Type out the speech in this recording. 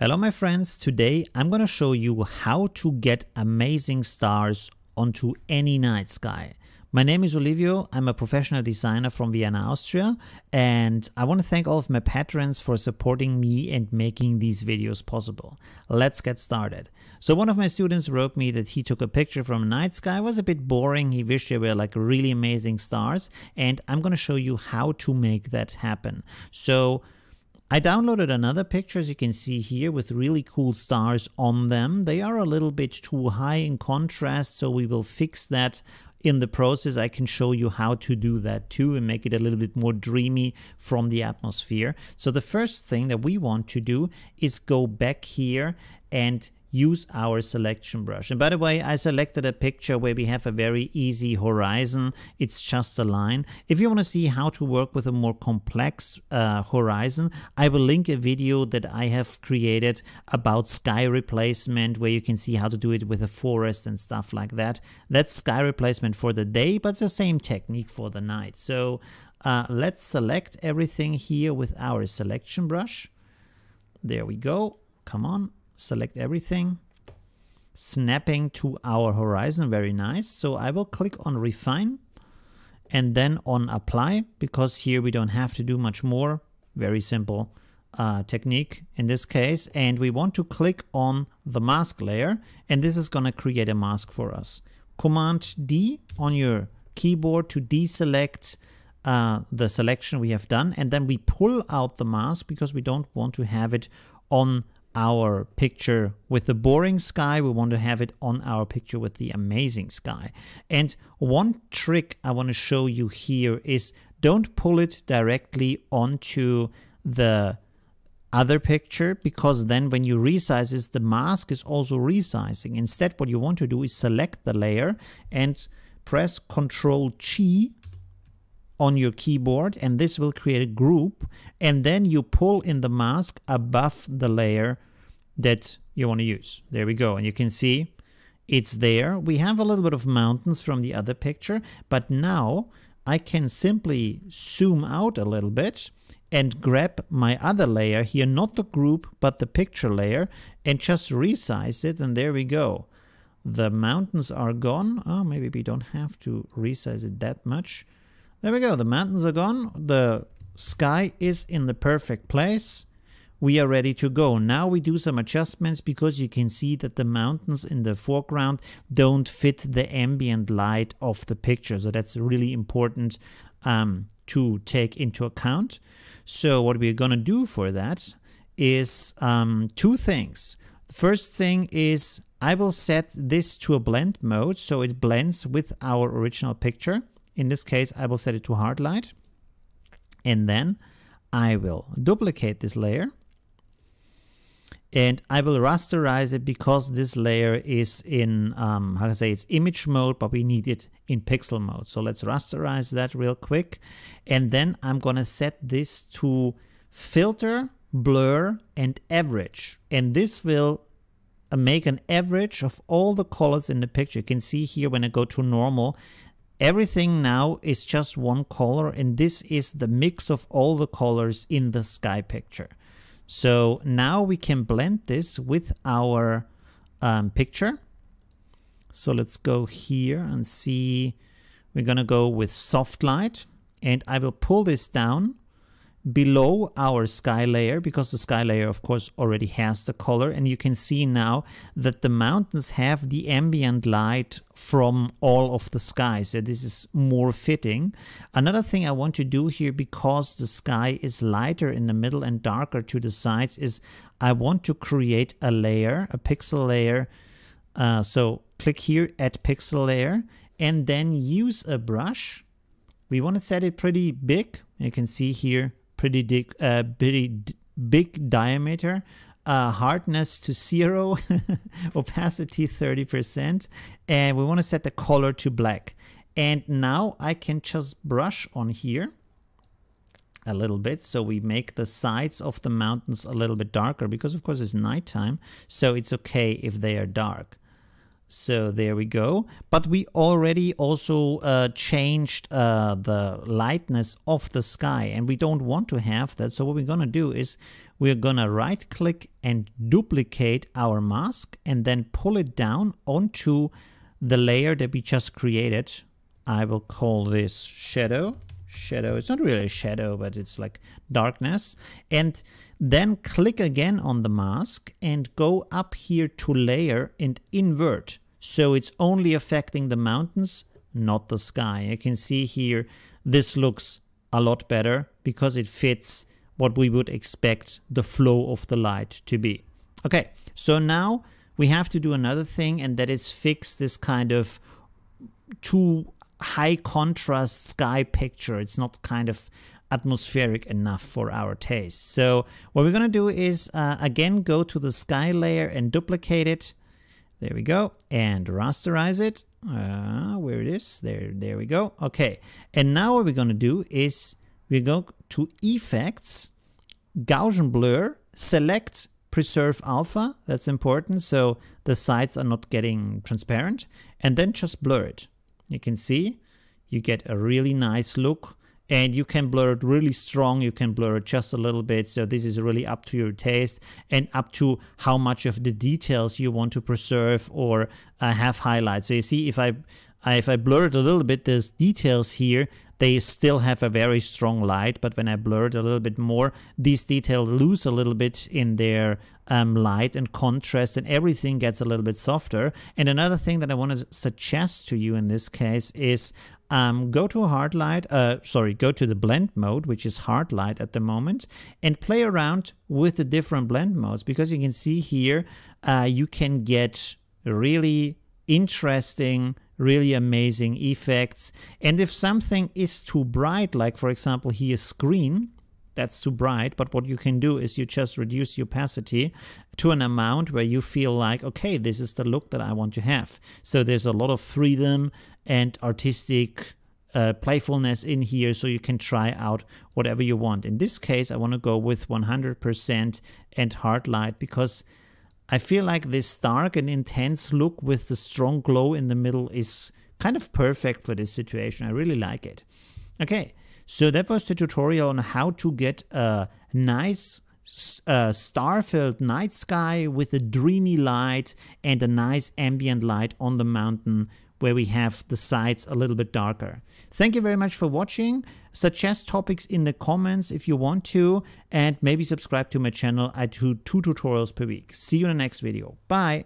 Hello my friends, today I'm gonna show you how to get amazing stars onto any night sky. My name is Olivio, I'm a professional designer from Vienna, Austria, and I want to thank all of my patrons for supporting me and making these videos possible. Let's get started. So one of my students wrote me that he took a picture from a night sky, it was a bit boring, he wished there were like really amazing stars, and I'm gonna show you how to make that happen. So I downloaded another picture, as you can see here, with really cool stars on them. They are a little bit too high in contrast, so we will fix that in the process. I can show you how to do that too and make it a little bit more dreamy from the atmosphere. So the first thing that we want to do is go back here and use our selection brush. And by the way, I selected a picture where we have a very easy horizon. It's just a line. If you want to see how to work with a more complex uh, horizon, I will link a video that I have created about sky replacement where you can see how to do it with a forest and stuff like that. That's sky replacement for the day, but the same technique for the night. So uh, let's select everything here with our selection brush. There we go. Come on select everything, snapping to our horizon, very nice. So I will click on refine and then on apply because here we don't have to do much more. Very simple uh, technique in this case. And we want to click on the mask layer and this is going to create a mask for us. Command D on your keyboard to deselect uh, the selection we have done and then we pull out the mask because we don't want to have it on our picture with the boring sky. We want to have it on our picture with the amazing sky. And one trick I want to show you here is don't pull it directly onto the other picture because then when you resize this, the mask is also resizing. Instead, what you want to do is select the layer and press Control G on your keyboard and this will create a group and then you pull in the mask above the layer that you want to use. There we go. And you can see it's there. We have a little bit of mountains from the other picture, but now I can simply zoom out a little bit and grab my other layer here, not the group, but the picture layer, and just resize it, and there we go. The mountains are gone. Oh, maybe we don't have to resize it that much. There we go. The mountains are gone. The sky is in the perfect place. We are ready to go. Now we do some adjustments because you can see that the mountains in the foreground don't fit the ambient light of the picture. So that's really important um, to take into account. So what we're going to do for that is um, two things. The first thing is I will set this to a blend mode so it blends with our original picture. In this case, I will set it to hard light. And then I will duplicate this layer. And I will rasterize it because this layer is in, um, how to say, it's image mode, but we need it in pixel mode. So let's rasterize that real quick. And then I'm going to set this to filter, blur, and average. And this will uh, make an average of all the colors in the picture. You can see here when I go to normal, Everything now is just one color and this is the mix of all the colors in the sky picture. So now we can blend this with our um, picture. So let's go here and see, we're gonna go with soft light and I will pull this down below our sky layer because the sky layer of course already has the color and you can see now that the mountains have the ambient light from all of the sky so this is more fitting. Another thing I want to do here because the sky is lighter in the middle and darker to the sides is I want to create a layer a pixel layer. Uh, so click here at pixel layer and then use a brush. We want to set it pretty big. You can see here pretty big, uh, pretty big diameter, uh, hardness to zero, opacity 30%, and we want to set the color to black. And now I can just brush on here a little bit so we make the sides of the mountains a little bit darker because of course it's nighttime so it's okay if they are dark So there we go. But we already also uh, changed uh, the lightness of the sky and we don't want to have that. So what we're going to do is we're going to right click and duplicate our mask and then pull it down onto the layer that we just created. I will call this shadow. Shadow, it's not really a shadow, but it's like darkness. And then click again on the mask and go up here to layer and invert. So it's only affecting the mountains, not the sky. You can see here, this looks a lot better because it fits what we would expect the flow of the light to be. Okay, so now we have to do another thing and that is fix this kind of too high contrast sky picture. It's not kind of atmospheric enough for our taste. So what we're going to do is uh, again go to the sky layer and duplicate it. There we go. And rasterize it. Uh, where it is. There, there we go. Okay. And now what we're going to do is we go to effects, Gaussian blur, select preserve alpha. That's important. So the sides are not getting transparent and then just blur it. You can see you get a really nice look and you can blur it really strong you can blur it just a little bit. So this is really up to your taste and up to how much of the details you want to preserve or uh, have highlights. So you see if I if I blur it a little bit there's details here they still have a very strong light, but when I blur it a little bit more, these details lose a little bit in their um, light and contrast, and everything gets a little bit softer. And another thing that I want to suggest to you in this case is um, go to hard light, uh, sorry, go to the blend mode, which is hard light at the moment, and play around with the different blend modes because you can see here uh, you can get really interesting, really amazing effects. And if something is too bright, like for example here screen, that's too bright. But what you can do is you just reduce the opacity to an amount where you feel like, okay, this is the look that I want to have. So there's a lot of freedom and artistic uh, playfulness in here so you can try out whatever you want. In this case, I want to go with 100% and hard light because I feel like this dark and intense look with the strong glow in the middle is kind of perfect for this situation. I really like it. Okay, so that was the tutorial on how to get a nice uh, star-filled night sky with a dreamy light and a nice ambient light on the mountain where we have the sides a little bit darker. Thank you very much for watching. Suggest topics in the comments if you want to, and maybe subscribe to my channel. I do two tutorials per week. See you in the next video. Bye.